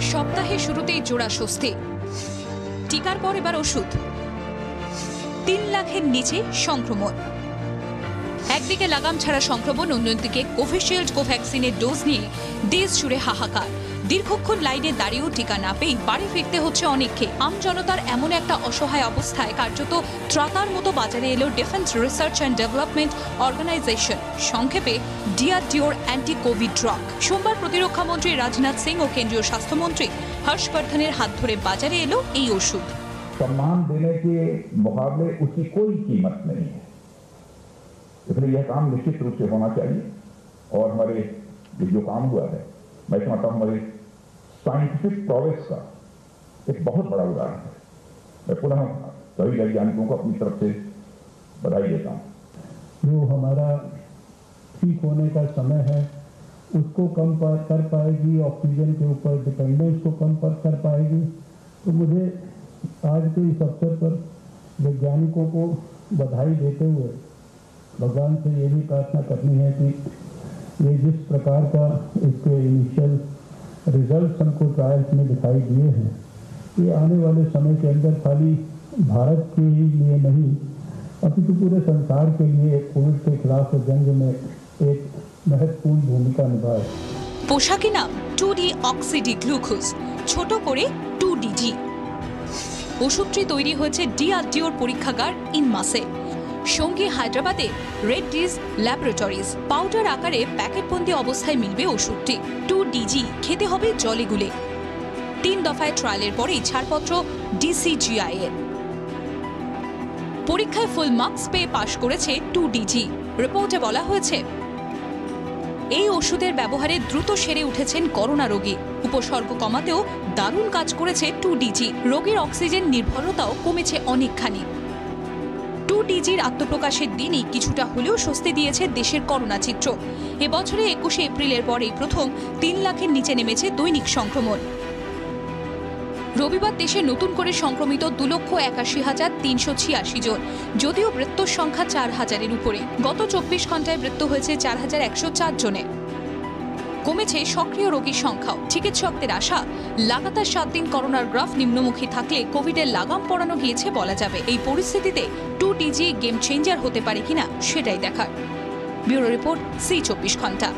সপ্তাহে শুরুতেই জোড়া স্বস্তি। টিকার পর এবার ওষুধ। তিন লাখের নিচে সংক্রমণ। একদিকে লাগাম ছাড়া সংক্রমণ, অন্যদিকে কোভিশিল্ড কোভ্যাক্সিনের ডোজ নিয়ে দেশ জুড়ে হাহাকার। দীর্ঘক্ষণ লাইনে দাঁড়িয়েও টিকা না পেয়ে বাড়ি ফিরতে হচ্ছে অনেককে আম জনতার এমন একটা অসহায় অবস্থায় কার্যত ত্রাতার মতো বাজারে এলো defence research and development organisation সংক্ষেপে ডিআরডিওর অ্যান্টি কোভিড ড্রাগ সোমবার প্রতিরক্ষা মন্ত্রী রাজনাথ সিং ও কেন্দ্রীয় স্বাস্থ্যমন্ত্রী হর্ষবর্ধনের হাত ধরে বাজারে এলো এই ওষুধ सम्मान देने के मुकाबले उसकी कोई कीमत नहीं है इसलिए यह काम निश्चित रूप से होना चाहिए और हमारे ये जो काम हुआ है मैं समझता हूं हमारे साइंटिफिक प्रोग्रेस का एक बहुत बड़ा उदाहरण है। मैं पुनः सभी वैज्ञानिकों को अपनी तरफ़ से बधाई देता हूँ। जो हमारा ठीक होने का समय है, उसको कम कर पाएगी ऑक्सीजन के ऊपर डिपेंडेंस को कम कर पाएगी। तो मुझे आज के इस अवसर पर वैज्ञानिकों को बधाई देते हुए भगवान से ये भी प्रार्थना करनी है कि ये जिस प्रकार का इसके इनिशियल रिजल्ट्स हमको ट्रायल्स में दिखाई दिए हैं ये आने वाले समय के अंदर खाली भारत के ही लिए नहीं अपितु पूरे संसार के लिए कोविड के खिलाफ जंग में एक महत्वपूर्ण भूमिका निभाए পোশাকি নাম টু ডি অক্সিডি গ্লুকোজ ছোট করে টু ডিজি ওষুধটি তৈরি হয়েছে ডিআরডিওর পরীক্ষাগার ইনমাসে সঙ্গী হায়দ্রাবাদে রেড ডিজ ল্যাবরেটরিজ। পাউডার আকারে প্যাকেটবন্দি অবস্থায় মিলবে ওষুধটি। টু ডিজি, খেতে হবে জলে গুলে। তিন দফায় ট্রায়ালের পরেই ছাড়পত্র ডিসিজিআই এর পরীক্ষায় ফুল মার্কস পেয়ে পাশ করেছে টু ডিজি। রিপোর্টে বলা হয়েছে, এই ওষুধের ব্যবহারে দ্রুত সেরে উঠেছেন করোনা রোগী। উপসর্গ কমাতেও দারুণ কাজ করেছে টু ডিজি। রোগীর অক্সিজেন নির্ভরতাও কমেছে অনেকখানি। টু ডিজির আত্মপ্রকাশের দিনই কিছুটা হলেও স্বস্তি দিয়েছে দেশের করোনা চিত্র। এবছরে একুশে এপ্রিলের পরেই প্রথম তিন লাখের নিচে নেমেছে দৈনিক সংক্রমণ। রবিবার দেশে নতুন করে সংক্রমিত দু লক্ষ একাশি হাজার তিনশো ছিয়াশি জন, যদিও মৃত্যুর সংখ্যা চার হাজারের উপরে। গত চব্বিশ ঘন্টায় মৃত্যু হয়েছে চার হাজার একশো চার জনে কমেছে সক্রিয় রোগীর সংখ্যাও। চিকিৎসকদের আশা, লাগাতার সাত দিন করোনার গ্রাফ নিম্নমুখী থাকলে কোভিডের লাগাম পড়ানো গিয়েছে বলা যাবে। এই পরিস্থিতিতে টু ডিজি গেম চেঞ্জার হতে পারে কিনা সেটাই দেখার। ব্যুরো রিপোর্ট, সি চব্বিশ ঘণ্টা।